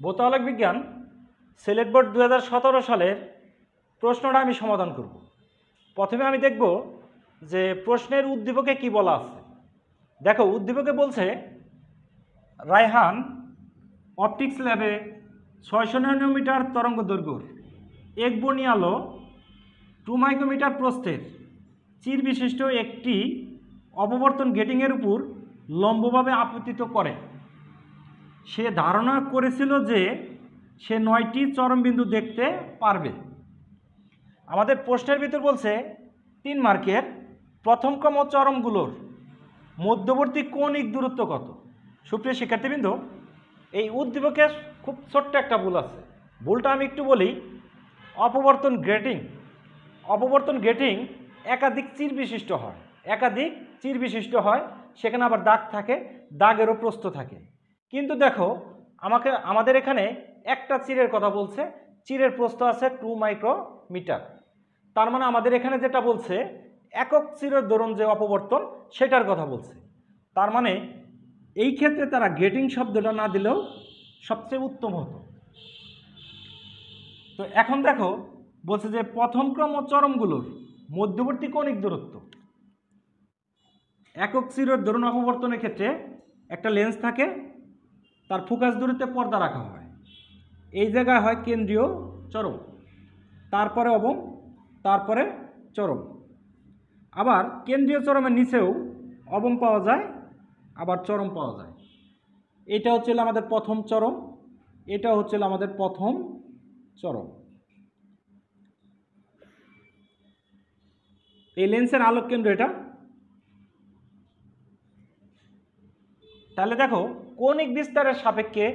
ভৌতালক বিজ্ঞান, সিলেট বোর্ড দু হাজার সতেরো সালের প্রশ্নটা আমি সমাধান করব। প্রথমে আমি দেখব যে প্রশ্নের উদ্দীপকে কি বলা আছে। দেখো, উদ্দীপকে বলছে, রায়হান অপটিক্স ল্যাবে ছয়শো ন্যানোমিটার তরঙ্গ দৈর্ঘ্যর এক বর্ণী আলো টু মাইক্রোমিটার প্রস্থের চির বিশিষ্ট একটি অপবর্তন গেটিংয়ের উপর লম্বভাবে আপতিত করে। সে ধারণা করেছিল যে সে নয়টি চরমবিন্দু দেখতে পারবে। আমাদের প্রশ্নের ভিতর বলছে তিন মার্কের প্রথম ক্রম চরমগুলোর মধ্যবর্তী কৌণিক দূরত্ব কত? সুপ্রিয় শিক্ষার্থীবৃন্দ, এই উদ্দীপকে খুব ছোট্ট একটা ভুল আছে। ভুলটা আমি একটু বলি। অপবর্তন গ্রেটিং। অপবর্তন গ্রেটিং একাধিক চির বিশিষ্ট হয়। একাধিক চির বিশিষ্ট হয়, সেখানে আবার দাগ থাকে, দাগেরও প্রস্থ থাকে। কিন্তু দেখো, আমাকে, আমাদের এখানে একটা চিরের কথা বলছে, চিরের প্রস্থ আছে টু মাইক্রোমিটার তার মানে আমাদের এখানে যেটা বলছে, একক চিরের দরুন যে অপবর্তন, সেটার কথা বলছে। তার মানে এই ক্ষেত্রে তারা গেটিং শব্দটা না দিলেও সবচেয়ে উত্তম হতো। তো এখন দেখো, বলছে যে প্রথম ক্রম ও চরমগুলোর মধ্যবর্তী কৌণিক দূরত্ব। একক চিরের দরুন অপবর্তনের ক্ষেত্রে একটা লেন্স থাকে তার ফোকাস দূরত্বে পর্দা রাখা হয়। এই জায়গায় হয় কেন্দ্রীয় চরম, তারপরে অবম, তারপরে চরম। আবার কেন্দ্রীয় চরমের নিচেও অবম পাওয়া যায়, আবার চরম পাওয়া যায়। এটা হচ্ছিল আমাদের প্রথম চরম, এটা হচ্ছিল আমাদের প্রথম চরম। এই লেন্সের আলোক কেন্দ্র এটা। তাহলে দেখো কৌণিক বিস্তারের সাপেক্ষে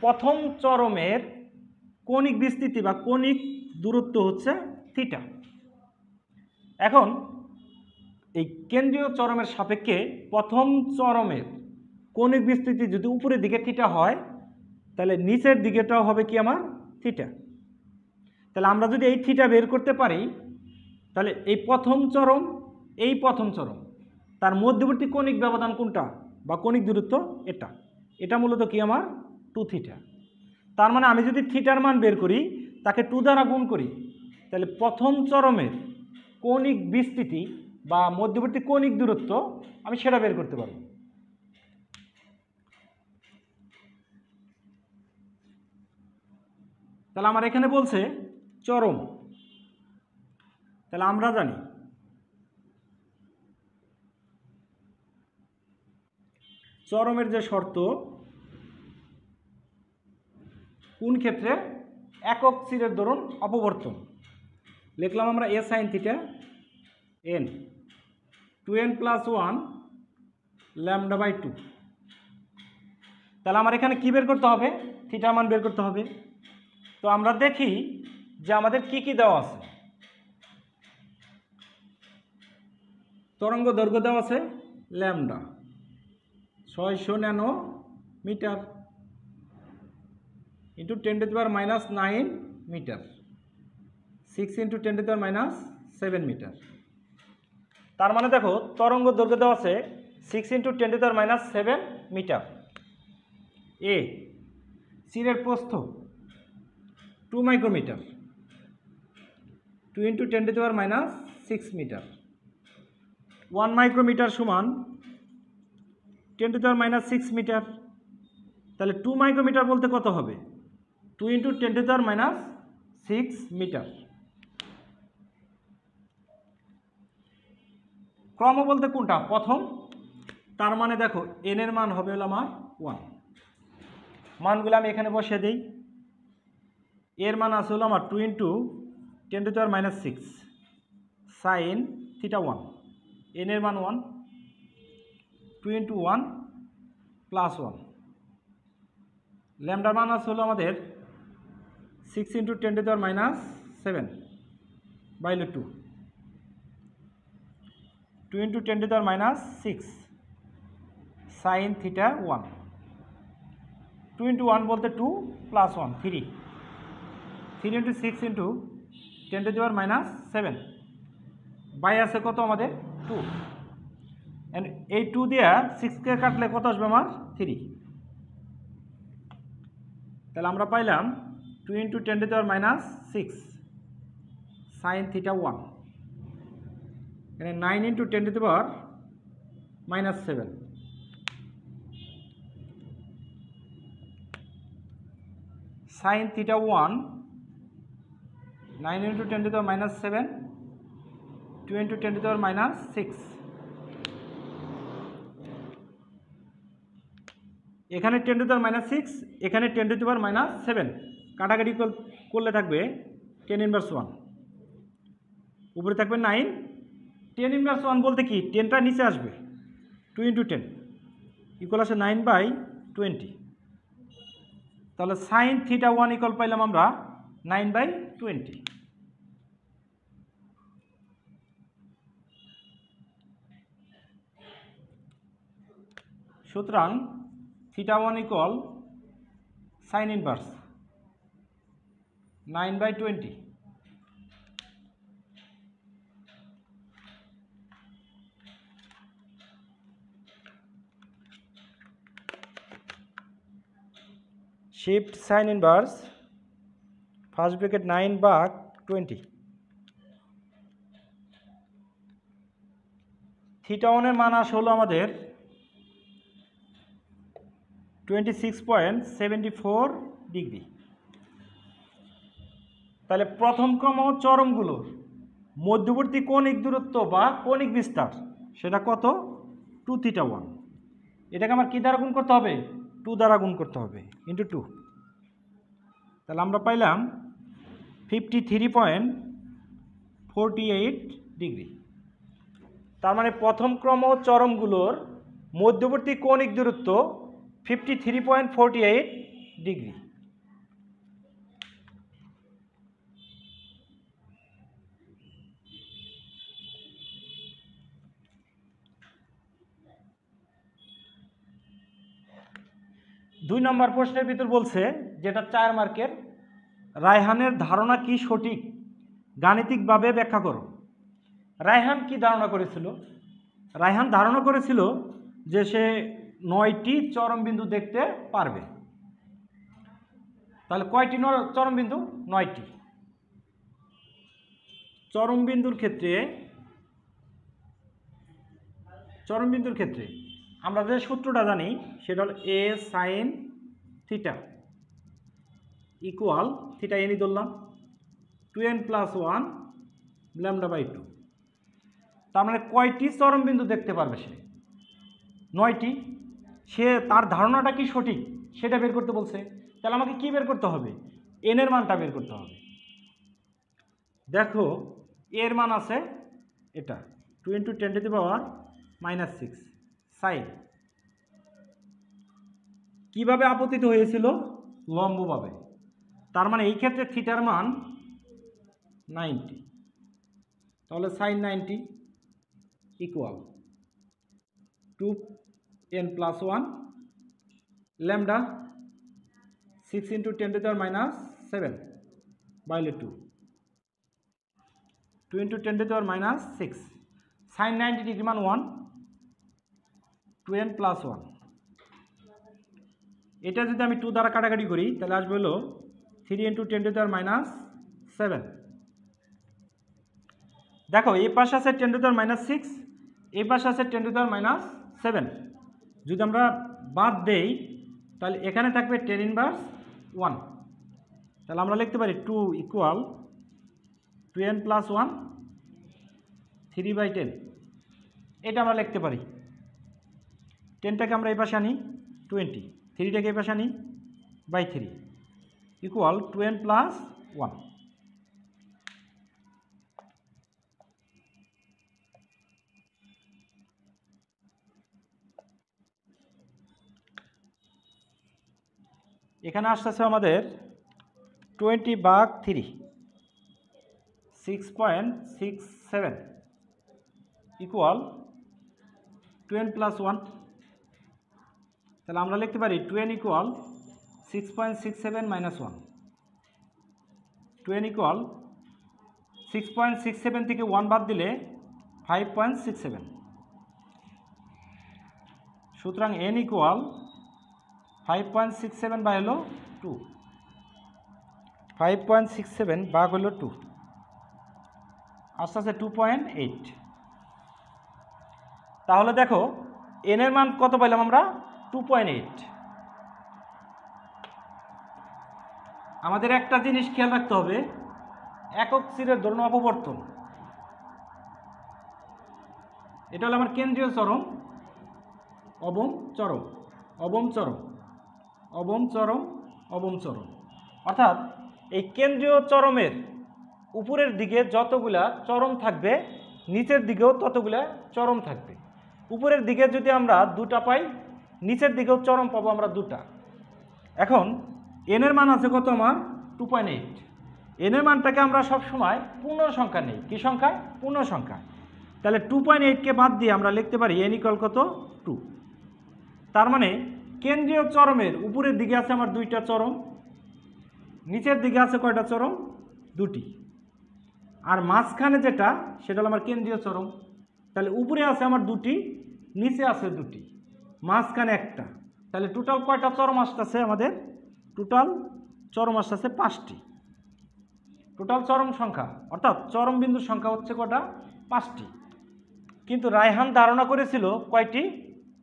প্রথম চরমের কৌণিক বিস্তৃতি বা কৌণিক দূরত্ব হচ্ছে থিটা। এখন এই কেন্দ্রীয় চরমের সাপেক্ষে প্রথম চরমের কৌণিক বিস্তৃতি যদি উপরের দিকে থিটা হয়, তাহলে নিচের দিকেটাও হবে কি আমার? থিটা। তাহলে আমরা যদি এই থিটা বের করতে পারি, তাহলে এই প্রথম চরম, এই প্রথম চরম, তার মধ্যবর্তী কৌণিক ব্যবধান কোনটা বা কৌণিক দূরত্ব এটা। এটা মূলত কি আমার? টু থিটা তার মানে আমি যদি থিটার মান বের করি, তাকে টু দ্বারা গুণ করি, তাহলে প্রথম চরমের কৌণিক বিস্তৃতি বা মধ্যবর্তী কৌণিক দূরত্ব আমি সেটা বের করতে পারব। তাহলে আমার এখানে বলছে চরম। তাহলে আমরা জানি চরমের যে শর্ত, কোন ক্ষেত্রে? একক চিরের দরুন অপবর্তন। লিখলাম আমরা a sine theta n two n plus one lambda by two তাহলে আমার এখানে কী বের করতে হবে? থিটার মান বের করতে হবে। তো আমরা দেখি যে আমাদের কি কি দেওয়া আছে। তরঙ্গ দৈর্ঘ্য দেওয়া আছে ল্যামডা ছয়শো nano metre into ten to power minus nine metre six into ten to power minus seven metre তার মানে দেখো, তরঙ্গ দৈর্ঘ্য দেওয়া আছে six into ten to power minus seven metre এ সিরের প্রস্থ two micrometre two into ten to power minus six metre one micrometre সমান ten to power minus six metre তাহলে টু মাইক্রোমিটার বলতে কত হবে? Two into ten to power minus six metre ক্রম বলতে কোনটা? প্রথম, তার মানে দেখো এন এর মান হবে হলো আমার ওয়ান মানগুলো আমি এখানে বসে দিই। এর মান আছে হলো আমার two into ten to power minus six sine theta one n এর মান one two into one plus one ল্যামডার আছে হলো আমাদের six into ten to power minus seven বাইলে two two into ten to power minus six sine theta one two into one বলতে two plus one three three into six into ten to power minus seven by আছে কত আমাদের two and এই two দিয়ে সিক্সকে কাটলে কত আসবে আমার? থ্রি তাহলে আমরা পাইলাম টু ইন্টু টেন টু দেওয়ার minus six sine theta one এখানে নাইন ইন্টু টেন টু দেওয়ার minus seven sine theta one nine into ten to দেওয়ার minus seven two into ten to দেওয়ার মাইনাস সিক্স এখানে ten to দেওয়ার minus six এখানে ten to দেওয়ার minus seven কাটাকাটি কর- করলে থাকবে টেন ইনভার্স ওয়ান উপরে থাকবে নাইন টেন ইনভার্স ওয়ান বলতে কি? টেনটা নিচে আসবে। টু ইন্টু টেন ইকুয়াল আসে নাইন বাই টোয়েন্টি তাহলে সাইন থিটা ওয়ান ইকুয়াল পাইলাম আমরা নাইন বাই টোয়েন্টি সুতরাং theta one equal sine inverse nine by twenty shift sine inverse first bracket nine back twenty theta ওয়ানের মান আসে হলো আমাদের twenty six point seventy four degree. তাহলে প্রথম ক্রম চরমগুলোর মধ্যবর্তী কৌণিক দূরত্ব বা কৌণিক বিস্তার, সেটা কত? Two theta one. এটাকে আমার কী দ্বারা গুণ করতে হবে? টু দ্বারা গুণ করতে হবে, ইন্টু টু। তাহলে আমরা পাইলাম fifty three point forty eight degree. তার মানে প্রথম ক্রম চরমগুলোর মধ্যবর্তী কৌণিক দূরত্ব fifty three point eight degree দুই নম্বর প্রশ্নের ভিতর বলছে, যেটা চার মার্কের, রায়হানের ধারণা কি সঠিক? গাণিতিকভাবে ব্যাখ্যা করো। রায়হান কি ধারণা করেছিল? রায়হান ধারণা করেছিল যে সে নয়টি চরমবিন্দু দেখতে পারবে। তাহলে কয়টি চরমবিন্দু? নয়টি। চরমবিন্দুর ক্ষেত্রে চরমবিন্দুর ক্ষেত্রে আমরা যে সূত্রটা জানি, সেটা হল a sine theta equal theta এনই ধরলাম two n plus one lambda by two তার মানে কয়টি চরমবিন্দু দেখতে পারবে সে? নয়টি। সে তার ধারণাটা কি সঠিক? সেটা বের করতে বলছে। তাহলে আমাকে কি বের করতে হবে? এনের মানটা বের করতে হবে। দেখো, এর মান আছে এটা। Two into ten to the power minus six sine কীভাবে আপতিত হয়েছিল? লম্বভাবে। তার মানে এই ক্ষেত্রে থিটার মান নাইনটি তাহলে sine ninety equal two ten plus one lambda six into ten to দেওয়ার minus seven বাইলে two two into ten to দেওয়ার minus six sine ninety degree মান one two n plus one এটা যদি আমি টু দ্বারা কাটাকাটি করি, তাহলে আসবে হলো থ্রি ইন্টু টেন টু দেওয়ার মাইনাস সেভেন দেখো, এই পাশে আছে টেন টু দেওয়ার মাইনাস সিক্স এই পাশে আছে টেন টু দেওয়ার মাইনাস সেভেন যদি আমরা বাদ দেই, তাহলে এখানে থাকবে টেন ইনভার্স ওয়ান তাহলে আমরা লিখতে পারি two equal two n plus one three by ten এটা আমরা লিখতে পারি। টেনটাকে আমরা এই পাশে আনি টোয়েন্টি থ্রিটাকে এই পাশে আনি by three equal two n plus one এখানে আসতেছে আমাদের টোয়েন্টি বাঘ three six point six seven equal two n plus one তাহলে আমরা লিখতে পারি two n equal six point six seven minus one two n equal six point six seven থেকে one বাদ দিলে ফাইভ পয়েন্ট সিক্স সেভেন সুতরাং n equal five point six seven by হলো two five point six seven বাঘ হলো two আস্তে আস্তে two point eight তাহলে দেখো এনের মান কত পাইলাম আমরা? টু পয়েন্ট এইট আমাদের একটা জিনিস খেয়াল রাখতে হবে, একক চিরের ধরুন অপবর্তন। এটা হলো আমার কেন্দ্রীয় চরম, অবম চরম অবম চরম। অবম চরম অবম চরম। অর্থাৎ এই কেন্দ্রীয় চরমের উপরের দিকে যতগুলা চরম থাকবে, নিচের দিকেও ততগুলা চরম থাকবে। উপরের দিকে যদি আমরা দুটা পাই, নিচের দিকেও চরম পাবো আমরা দুটা। এখন এনের মান আছে কত আমার? টু পয়েন্ট এইট এনের মানটাকে আমরা সব সময় পূর্ণ সংখ্যা নেই। কী সংখ্যা? পূর্ণ সংখ্যা তাহলে টু পয়েন্ট এইটকে বাদ দিয়ে আমরা লিখতে পারি এন ইকল কত? টু তার মানে কেন্দ্রীয় চরমের উপরের দিকে আছে আমার দুইটা চরম, নিচের দিকে আছে কয়টা চরম? দুটি। আর মাঝখানে যেটা, সেটা হলো আমার কেন্দ্রীয় চরম। তাহলে উপরে আছে আমার দুটি, নিচে আছে দুটি। মাঝখানে একটা। তাহলে টোটাল কয়টা চরম আসতেছে আমাদের? টোটাল চরম আসতেছে পাঁচটি। টোটাল চরম সংখ্যা, অর্থাৎ চরম বিন্দুর সংখ্যা হচ্ছে কটা পাঁচটি। কিন্তু রায়হান ধারণা করেছিল কয়টি?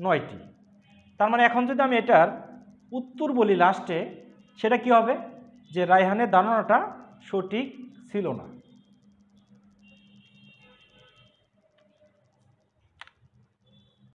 নয়টি। তার মানে এখন যদি আমি এটার উত্তর বলি লাস্টে সেটা কি হবে? যে রায়হানের ধারণাটা সঠিক ছিল না।